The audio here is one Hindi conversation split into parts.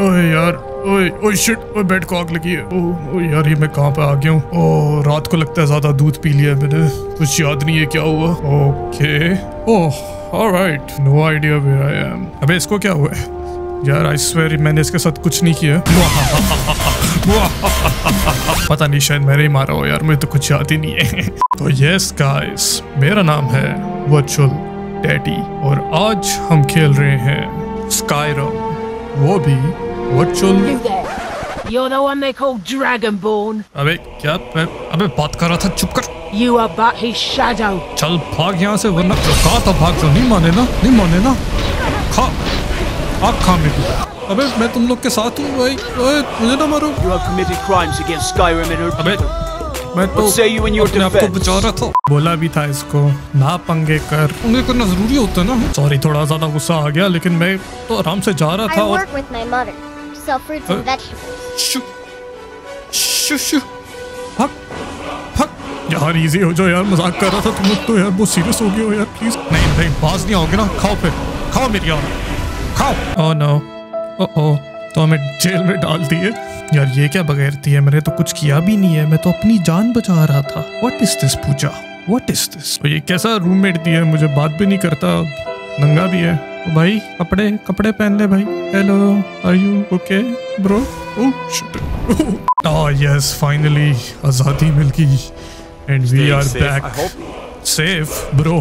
ओए यार ओए ओए शिट ओए बेड को आग लगी है। ओ, ओ यार ये मैं कहाँ पे आ गया हूँ? ओ रात को लगता है ज़्यादा दूध पी लिया मैंने। कुछ याद नहीं है क्या हुआ। Okay. Oh alright no idea where I am अबे इसको क्या हुआ है? यार आई स्वेर मैंने इसके साथ कुछ नहीं किया। पता नहीं शायद मैंने ही मारा हो यार मुझे तो कुछ याद ही नहीं है। तो यस गाइस मेरा नाम है वर्चुअल डैडी और आज हम खेल रहे हैं स्काईरम वो भी virtual You there. You're the one they call Dragonborn. अबे क्या मैं अबे बात कर रहा था चुप कर। You are but his shadow. चल भाग यहाँ से वरना कहा था भाग जो नहीं माने ना नहीं माने ना। खा आग खा मेरी अबे मैं तुम लोग के साथ हूँ भाई। ओए मुझे ना मारो। You have committed crimes against Skyrim and her अबे people. मैं तो What you अपने आप को बचा रहा था। बोला भी था इसको ना पंगे कर। पंगे करना ज़रूरी होता है ना। सॉरी थोड़ा ज़्यादा गुस्सा आ गया लेकिन मैं तो आराम से जा रहा था और Sell fruits and Uh, vegetables. शु शु शु भाग भाग यार इजी हो जाओ यार मज़ाक कर रहा था तुम लोग तो यार बहुत सीरियस हो गए हो यार प्लीज़ नहीं नहीं बाज नहीं आओगे ना? खाओ फिर। खाओ मेरी यार खाओ। ओह नो ओह तो हमें जेल में डाल दिए। यार ये क्या बगैरती है? मैंने तो कुछ किया भी नहीं है। मैं तो अपनी जान बचा रहा था। What is this Puja? What is this ये कैसा रूममेट दिया है? मुझे बात भी नहीं करता। नंगा भी है। भाई कपड़े कपड़े पहन ले भाई। Hello are you okay bro oh shit oh yes finally आज़ादी मिल गई and we are back safe bro.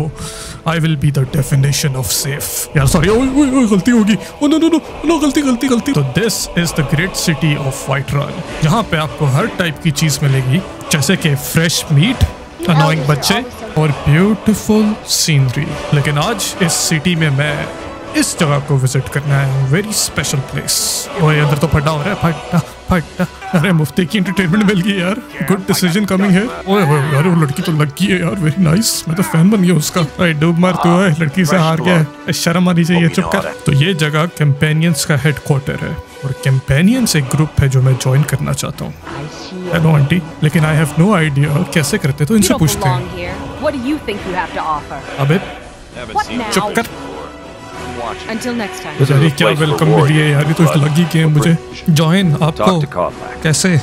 I will be the definition of safe. यार सॉरी ओए ओए ओए गलती होगी। Oh no no no no गलती गलती गलती। तो this is the great city of Whiterun यहाँ पे आपको हर टाइप की चीज़ मिलेगी जैसे कि फ्रेश मीट अनोइंग बच्चे और ब्यूटीफुल सीनरी लेकिन आज इस सिटी में मैं इस जगह को विज़िट करना है। वेरी स्पेशल प्लेस ओए अंदर तो फटा हो रहा है। फटा फटा अरे मुफ्ती की एंटरटेनमेंट मिल गई यार। गुड डिसीज़न कमिंग है ओए ओए यार वो लड़की तो लग गई है यार। वेरी नाइस मैं तो फ़ैन बन गया उसका। अरे डूब मार तू है लड़की से हार गया है। शर्म आनी चाहिए चुप कर। तो ये जगह कैंपेनियंस का हेडक्वार्टर है। और कैंपेनियंस एक ग्रुप है जो मैं ज्वाइन करना चाहता हूँ। हेलो आंटी लेकिन आई हैव नो आइडिया कैसे करते तो इनसे पूछते हैं। अबे चुप कर। Until next time. पता नहीं क्या वेलकम मिली है यार ये तो लगी कि मुझे to आपको. कैसे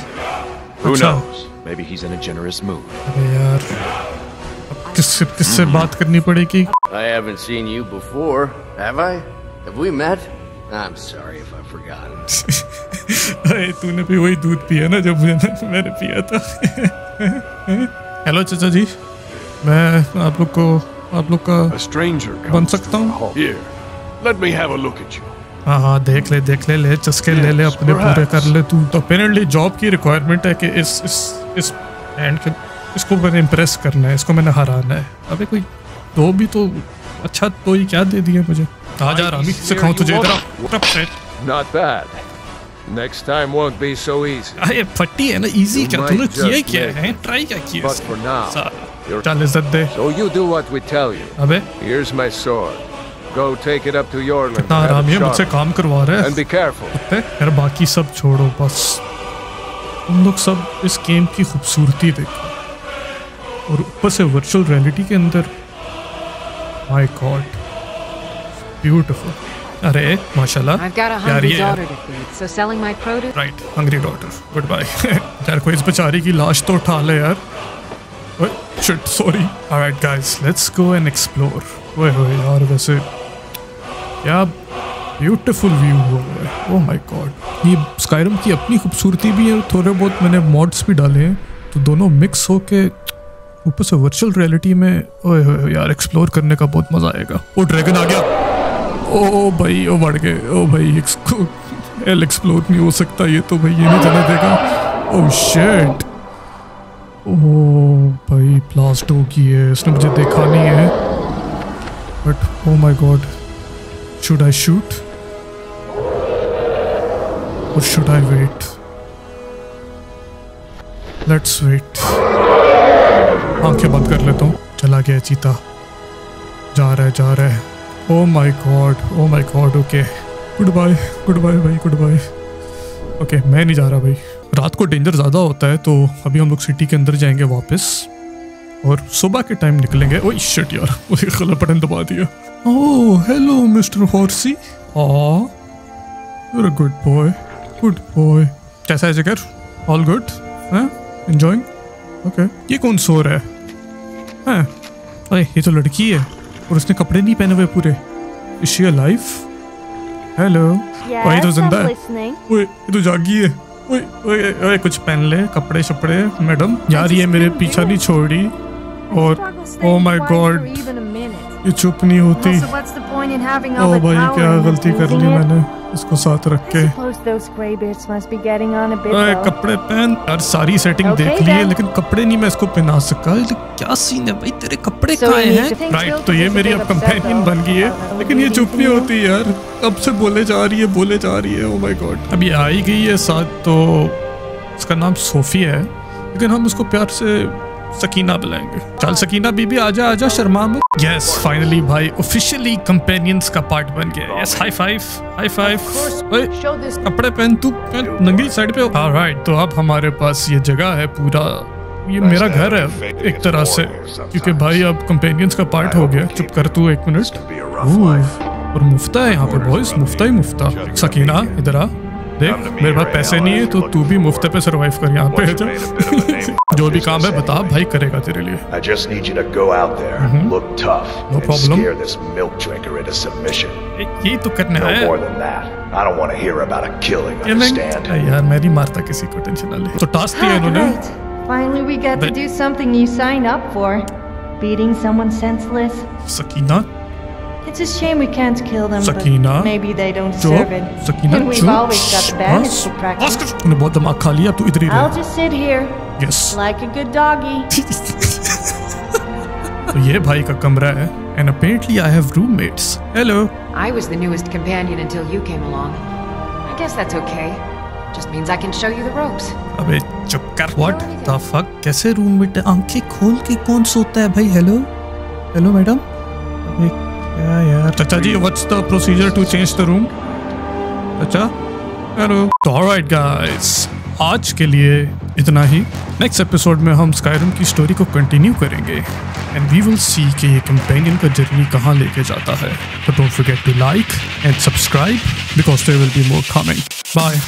Who अच्छा। knows? Maybe he's in a generous mood. अरे यार अब किससे किससे बात करनी पड़ेगी I haven't seen you before, have I? Have we met? I'm sorry if I've forgotten. अरे तूने भी वही दूध पिया ना जब मुझे मैंने पिया था हेलो चाचा जी मैं आप लोग को आप लोग का बन सकता हूँ let me have a look at you. हाँ हाँ देख ले देख ले ले चस्के yes, ले ले अपने पूरे कर ले तू। तो अपेरेंटली जॉब की रिक्वायरमेंट है कि इस इस इस एंड के इसको मैंने इम्प्रेस करना है इसको मैंने हराना है। अबे कोई दो भी तो अच्छा तो ही क्या दे दिया मुझे? आ जा रामी सिखाऊं तुझे इधर Not bad. Next time won't be so easy. अरे फट्टी है ना इजी क्या? तूने किया क्या है? ट्राई क्या किया But for now, चल इज़्ज़त दे? So you do what we tell you. अबे? Here's my sword. Go take it up to Yorland. कितना and have आराम है मुझसे. काम करवा रहा है। And be careful. यार बाकी सब छोड़ो बस। तुम लोग सब इस गेम की खूबसूरती देखो। और ऊपर से वर्चुअल रियलिटी के अंदर। माय गॉड ब्यूटीफुल अरे माशाल्लाह। यार। ये my. Right hungry daughter goodbye यार कोई इस बेचारी की लाश तो उठा ले यार। Guys let's go and explore ओए होए यार वैसे गॉड ये की अपनी खूबसूरती भी है थोड़े बहुत मैंने मॉड्स भी डाले हैं तो दोनों मिक्स हो के ऊपर से वर्चुअल रियलिटी में ओए होए यार एक्सप्लोर करने का बहुत मज़ा आएगा। ओ ड्रैगन आ गया। ओ भाई, ओ, बढ़ गए। ओ भाई एल एक्सप्लोर नहीं हो सकता ये तो भाई, ये नहीं चला देगा। ओ शेट ओ भाई ब्लास्ट हो गई है। इसने मुझे देखा नहीं है। But oh my god should I shoot और should I wait let's wait आँखें बंद कर लेता हूँ। चला गया चीता। जा रहा है, जा रहा है। ओ my god oh my god okay goodbye goodbye भाई गुड बाय ओके मैं नहीं जा रहा भाई। रात को डेंजर ज़्यादा होता है तो अभी हम लोग सिटी के अंदर जाएँगे वापस और सुबह के टाइम निकलेंगे। ओह शिट यार वही गलत बटन दबा दिया। ओह हेलो मिस्टर हॉर्सी आ you're a good boy good boy कैसा है जिगर? ऑल गुड हैं एंजॉइंग ओके ये कौन सो रहा है? हैं अरे ये तो लड़की है और उसने कपड़े नहीं पहने हुए पूरे। इज़ शी अलाइव हेलो वही तो ज़िंदा है। ओए ये तो जागी है। ओए ओए ओए कुछ पहन ले कपड़े शपड़े मैडम। यार ये मेरे पीछा नहीं छोड़ी और ओ माय गॉड ये चुप नहीं होती। ओ भाई क्या गलती कर ली मैंने। इसको साथ रख के. कपड़े पहन यार सारी सेटिंग Okay, देख ली है लेकिन कपड़े नहीं मैं इसको पहना सका। ये क्या सीन है भाई? तेरे कपड़े So कहाँ हैं? राइट तो ये मेरी अब कंपेनियन बन गई है लेकिन ये चुप नहीं होती यार। कब से बोले जा रही है बोले जा रही है। ओ माय गॉड अब ये आई गई है साथ तो इसका नाम सोफी है लेकिन हम उसको प्यार से सकीना बुलाएँगे। चल सकीना बीबी आजा आजा शर्मा मत यस फाइनली भाई ऑफिशियली कंपेनियंस का पार्ट बन गया। Yes high five high five ओए कपड़े पहन तू पहन नंगी साइड पे हो। राइट तो अब हमारे पास ये जगह है पूरा। ये मेरा घर है एक तरह से। क्योंकि भाई अब कंपेनियंस का पार्ट हो गया। चुप कर तू एक मिनट और मुफ्ता है यहाँ पे बॉयज़ मुफ्ता ही मुफ्ता। सकीना इधर आ। देख मेरे पास पैसे नहीं है तो तू भी मुफ़्त पे सरवाइव कर यहाँ पे जो भी काम है बता भाई करेगा तेरे लिए submission. ए, यही तो करने No. I don't want to hear about a killing, understand? यार मैं नहीं मारता किसी को टेंशन ना ले तो टास्क दिया इन्होंने Finally, we got to do something you signed up for. Beating someone senseless. Sakina It's a shame we can't kill them, Sakina, but maybe they don't चुप deserve it. Sakina and we've चुप always got the bandits बस, to बस practice. कर। तूने बहुत दिमाग खा लिया अब तू इधर ही I'll रह just sit here yes like a good doggy. तो ये भाई का कमरा है and apparently I have roommates hello I was the newest companion until you came along. I guess that's okay. Just means I can show you the ropes. अबे चुप कर व्हाट द फक कैसे रूममेट आंखें खोल के कौन सोता है भाई हेलो हेलो मैडम अबे रूम चाचा हेलो तो ऑलराइट गाइस आज के लिए इतना ही। नेक्स्ट एपिसोड में हम स्काईरिम की स्टोरी को कंटिन्यू करेंगे। एंड वी विल सी कि ये कंपेनियन का जर्नी कहाँ लेके जाता है। तो don't forget to like and subscribe because there will be more coming bye